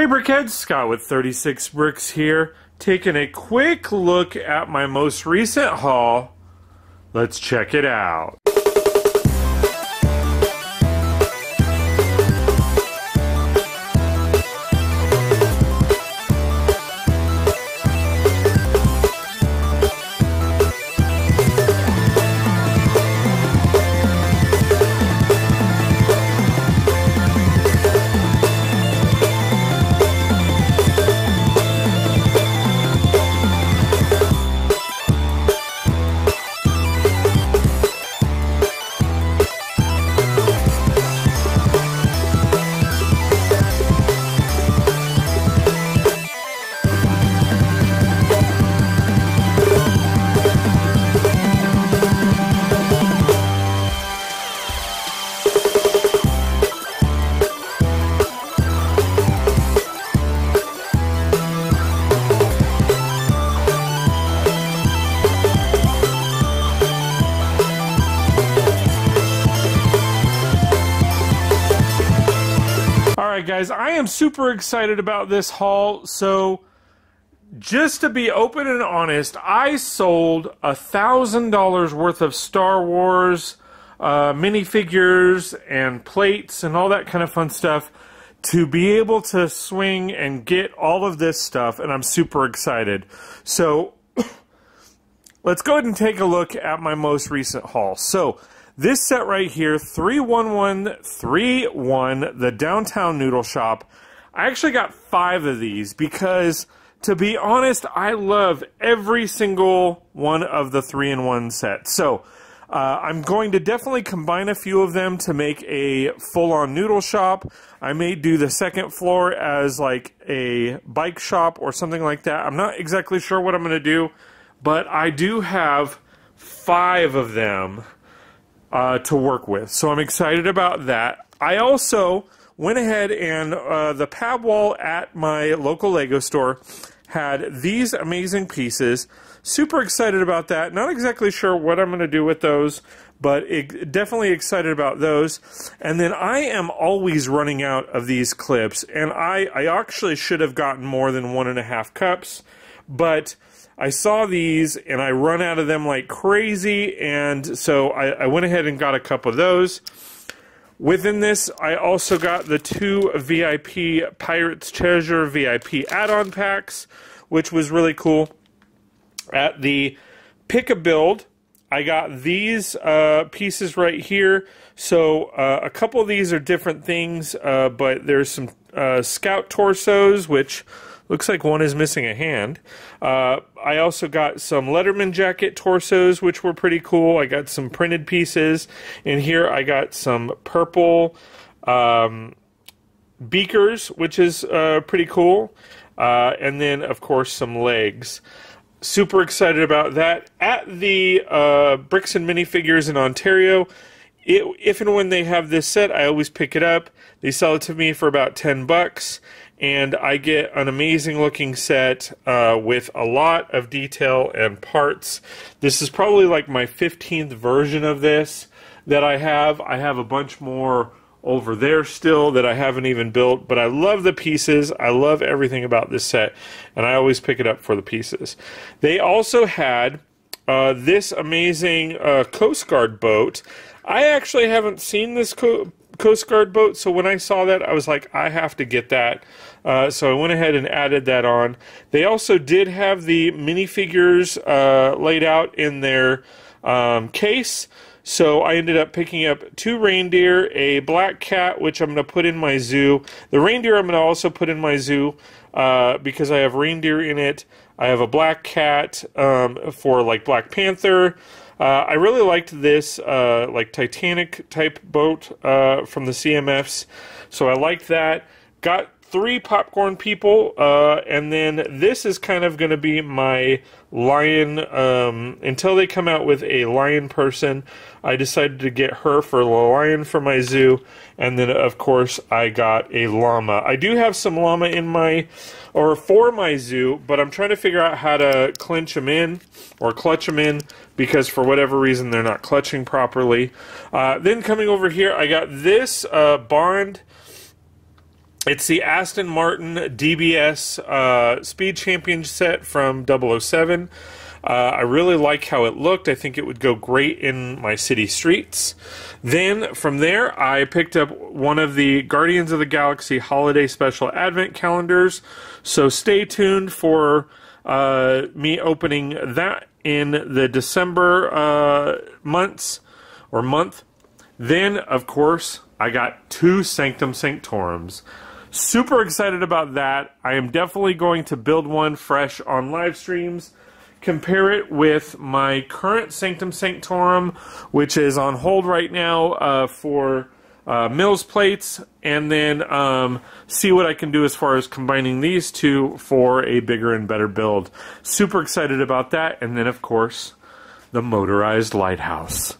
Hey Brickheads, Scott with 36 Brix here, taking a quick look at my most recent haul. Let's check it out. Alright guys, I am super excited about this haul, so just to be open and honest, I sold a thousand dollars worth of Star Wars uh, minifigures and plates and all that kind of fun stuff to be able to swing and get all of this stuff, and I'm super excited. So let's go ahead and take a look at my most recent haul. So this set right here, 31131, the Downtown Noodle Shop. I actually got five of these because, to be honest, I love every single one of the 3 in 1 sets. So, uh, I'm going to definitely combine a few of them to make a full on noodle shop. I may do the second floor as like a bike shop or something like that. I'm not exactly sure what I'm going to do, but I do have five of them uh, to work with. So I'm excited about that. I also went ahead and uh, the pad wall at my local Lego store had these amazing pieces. Super excited about that. Not exactly sure what I'm going to do with those, but it, definitely excited about those. And then I am always running out of these clips, and I, I actually should have gotten more than one and a half cups, but I saw these and I run out of them like crazy, and so I, I went ahead and got a couple of those. Within this, I also got the two VIP Pirates Treasure VIP add-on packs, which was really cool. At the Pick a Build, I got these uh, pieces right here. So uh, a couple of these are different things, uh, but there's some uh, Scout torsos, which Looks like one is missing a hand. Uh, I also got some Letterman jacket torsos, which were pretty cool. I got some printed pieces. And here I got some purple um, beakers, which is uh, pretty cool. Uh, and then, of course, some legs. Super excited about that. At the uh, Bricks and Minifigures in Ontario, it, if and when they have this set, I always pick it up. They sell it to me for about 10 bucks and I get an amazing looking set uh, with a lot of detail and parts. This is probably like my 15th version of this that I have. I have a bunch more over there still that I haven't even built, but I love the pieces. I love everything about this set, and I always pick it up for the pieces. They also had uh, this amazing uh, Coast Guard boat. I actually haven't seen this co- Coast Guard boat. So when I saw that, I was like, I have to get that. Uh, so I went ahead and added that on. They also did have the minifigures uh, laid out in their um, case. So I ended up picking up two reindeer, a black cat, which I'm going to put in my zoo. The reindeer I'm going to also put in my zoo uh, because I have reindeer in it. I have a black cat um, for like Black Panther. Uh, I really liked this uh, like Titanic type boat uh, from the CMFs, so I liked that. Got three popcorn people, uh, and then this is kind of going to be my lion. Um, until they come out with a lion person, I decided to get her for the lion for my zoo, and then of course I got a llama. I do have some llama in my, or for my zoo, but I'm trying to figure out how to clinch them in or clutch them in because for whatever reason they're not clutching properly. Uh, then coming over here, I got this uh, Bond It's the Aston Martin DBS uh, Speed Champion set from 007. Uh, I really like how it looked. I think it would go great in my city streets. Then from there, I picked up one of the Guardians of the Galaxy Holiday Special Advent calendars. So stay tuned for uh, me opening that in the December uh, months or month. Then, of course, I got two Sanctum Sanctorums. Super excited about that. I am definitely going to build one fresh on live streams compare it with my current Sanctum Sanctorum, which is on hold right now uh, for uh, Mills plates, and then um, see what I can do as far as combining these two for a bigger and better build. Super excited about that, and then of course the motorized lighthouse.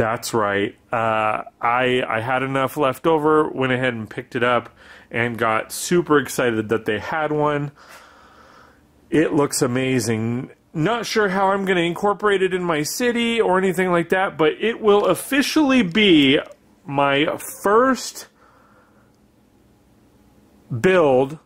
That's right. Uh, I I had enough left over, went ahead and picked it up, and got super excited that they had one. It looks amazing not sure how I'm going to incorporate it in my city or anything like that, but it will officially be my first build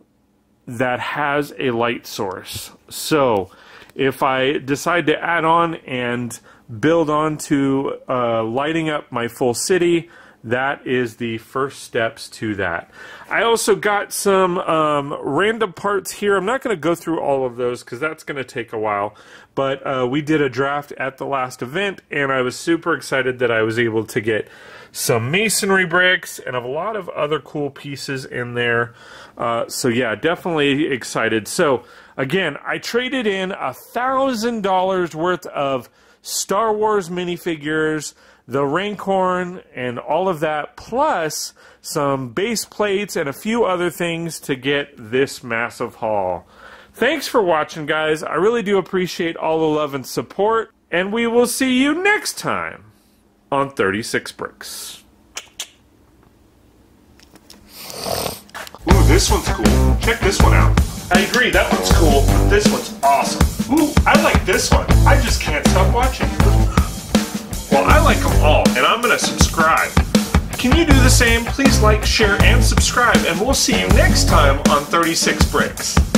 that has a light source. So if I decide to add on and build on to uh, lighting up my full city, that is the first steps to that. I also got some um, random parts here. I'm not going to go through all of those because that's going to take a while. But uh, we did a draft at the last event, and I was super excited that I was able to get some masonry bricks and a lot of other cool pieces in there. Uh, so yeah, definitely excited. So again, I traded in a thousand dollars worth of Star Wars minifigures the Rancor and all of that, plus some base plates and a few other things to get this massive haul. Thanks for watching, guys. I really do appreciate all the love and support, and we will see you next time on 36 Brix. Ooh, this one's cool. Check this one out. I agree, that one's cool, but this one's awesome. Ooh, I like this one. I just can't to subscribe. Can you do the same? Please like, share, and subscribe, and we'll see you next time on 36 Brix.